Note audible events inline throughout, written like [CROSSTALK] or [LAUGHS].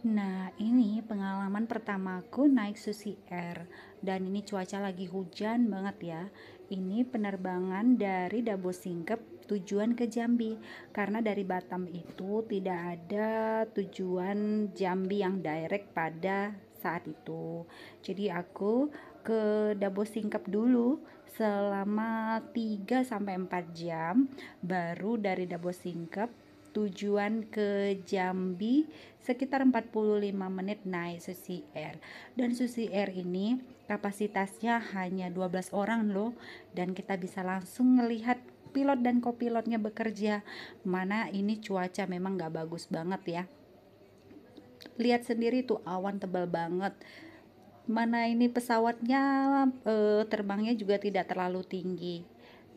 Nah, ini pengalaman pertamaku naik Susi Air dan ini cuaca lagi hujan banget ya. Ini penerbangan dari Dabo Singkep tujuan ke Jambi karena dari Batam itu tidak ada tujuan Jambi yang direct pada saat itu. Jadi aku ke Dabo Singkep dulu selama 3 sampai 4 jam baru dari Dabo Singkep tujuan ke Jambi sekitar 45 menit naik Susi Air. Dan Susi Air ini kapasitasnya hanya 12 orang loh. Dan kita bisa langsung melihat pilot dan kopilotnya bekerja. Mana ini cuaca memang gak bagus banget ya. Lihat sendiri tuh awan tebal banget. Mana ini pesawatnya e, terbangnya juga tidak terlalu tinggi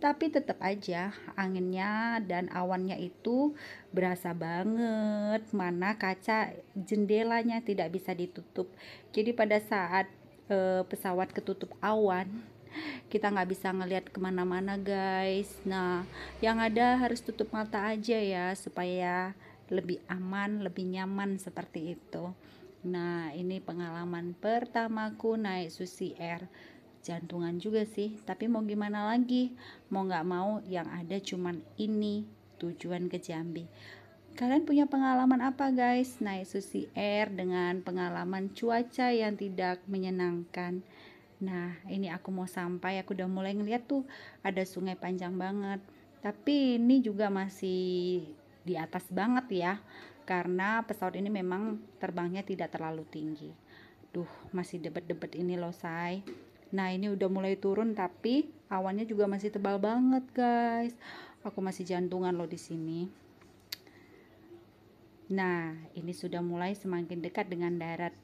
tapi tetap aja anginnya dan awannya itu berasa banget mana kaca jendelanya tidak bisa ditutup. Jadi pada saat e, pesawat ketutup awan kita nggak bisa ngelihat ke mana-mana guys. Nah yang ada harus tutup mata aja ya supaya lebih aman lebih nyaman seperti itu. Nah ini pengalaman pertamaku naik Susi Air jantungan juga sih. Tapi mau gimana lagi? Mau nggak mau yang ada cuman ini tujuan ke Jambi. Kalian punya pengalaman apa guys? Naik Susi Air dengan pengalaman cuaca yang tidak menyenangkan. Nah ini aku mau sampai. Aku udah mulai ngeliat tuh ada sungai panjang banget. Tapi ini juga masih di atas banget ya karena pesawat ini memang terbangnya tidak terlalu tinggi. Duh masih debet-debet ini loh say Nah, ini udah mulai turun tapi awannya juga masih tebal banget, guys. Aku masih jantungan loh di sini. Nah, ini sudah mulai semakin dekat dengan darat.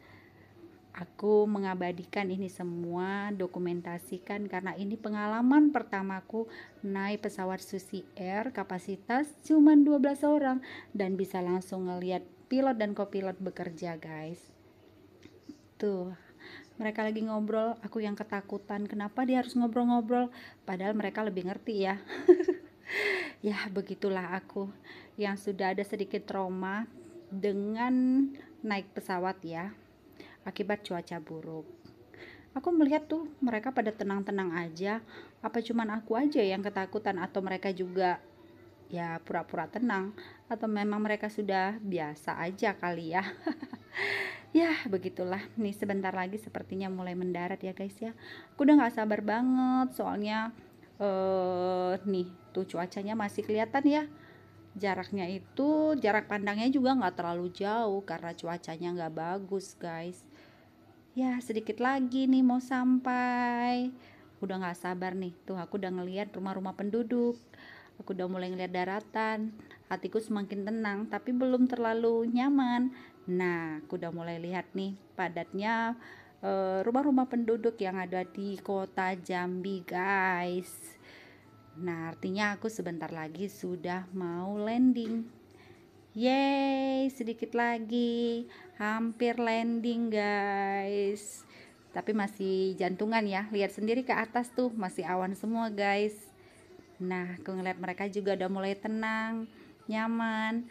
Aku mengabadikan ini semua, dokumentasikan karena ini pengalaman pertamaku naik pesawat Susi Air kapasitas cuma 12 orang dan bisa langsung ngeliat pilot dan kopilot bekerja, guys. Tuh, mereka lagi ngobrol aku yang ketakutan kenapa dia harus ngobrol-ngobrol? Padahal mereka lebih ngerti ya. [LAUGHS] Ya begitulah aku yang sudah ada sedikit trauma dengan naik pesawat ya akibat cuaca buruk. Aku melihat tuh mereka pada tenang-tenang aja. Apa cuman aku aja yang ketakutan atau mereka juga ya pura-pura tenang atau memang mereka sudah biasa aja kali ya? [LAUGHS] Ya begitulah. Nih sebentar lagi sepertinya mulai mendarat ya guys ya. Aku udah nggak sabar banget soalnya uh, nih tuh cuacanya masih kelihatan ya. Jaraknya itu jarak pandangnya juga nggak terlalu jauh karena cuacanya nggak bagus guys. Ya sedikit lagi nih mau sampai. Udah nggak sabar nih. Tuh aku udah ngelihat rumah-rumah penduduk aku udah mulai ngeliat daratan hatiku semakin tenang tapi belum terlalu nyaman Nah, aku udah mulai lihat nih padatnya eh, rumah-rumah penduduk yang ada di kota Jambi, guys. Nah, artinya aku sebentar lagi sudah mau landing. Yeay, sedikit lagi. Hampir landing, guys. Tapi masih jantungan ya. Lihat sendiri ke atas tuh, masih awan semua, guys. Nah, aku ngeliat mereka juga udah mulai tenang, nyaman.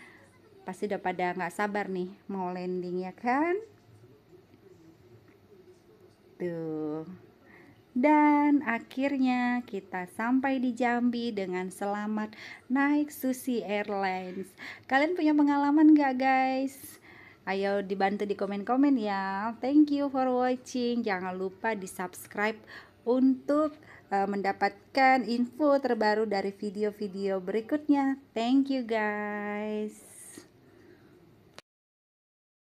Pasti udah pada nggak sabar nih mau landing ya kan? Tuh. Dan akhirnya kita sampai di Jambi dengan selamat naik Susi Airlines. Kalian punya pengalaman gak guys? Ayo dibantu di komen-komen ya. Thank you for watching. Jangan lupa di subscribe untuk mendapatkan info terbaru dari video-video berikutnya. Thank you guys